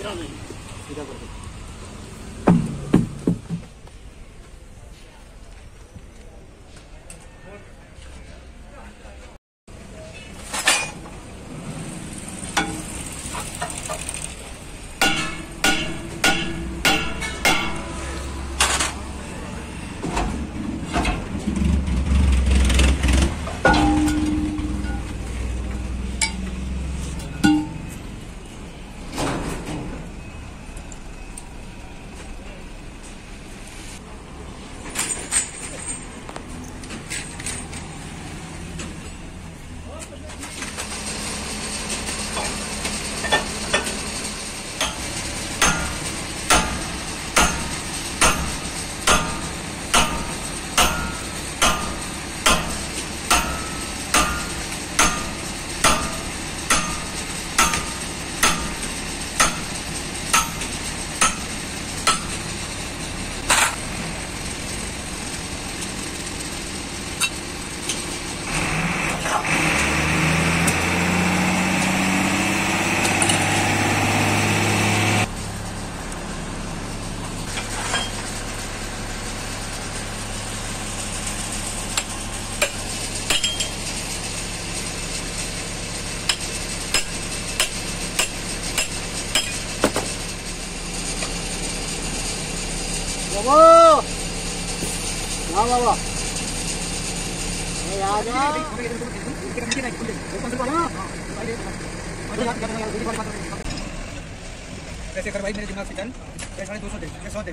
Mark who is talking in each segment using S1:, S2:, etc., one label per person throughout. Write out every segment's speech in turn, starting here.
S1: गिरा नहीं सीधा कर दो
S2: कैसे कर भाई मेरे दिमाग से चल। साढ़े दो सौ दे सौ दे।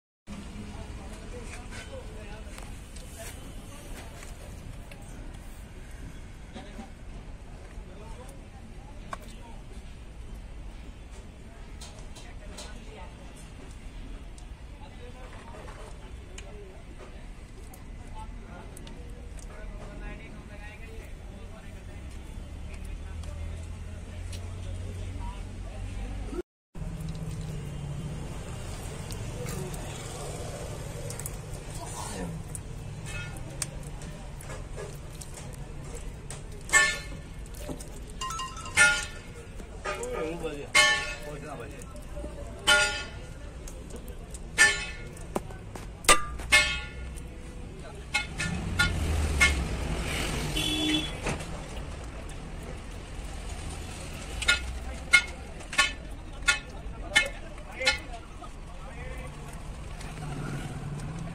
S2: बजे। पहुँचना बजे।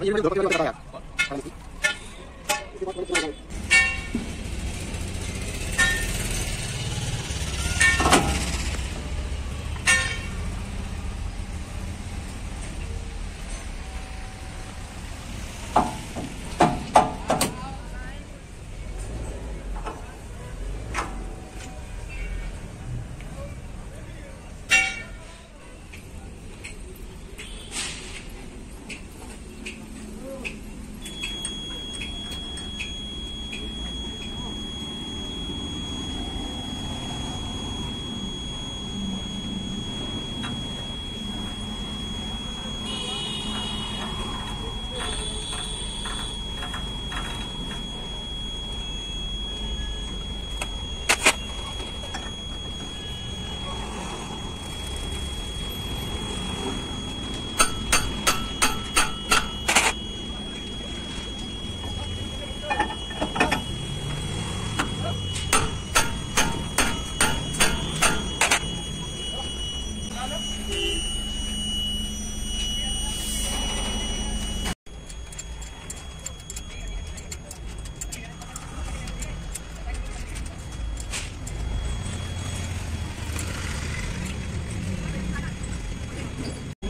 S2: ये मैंने दो किलो बताया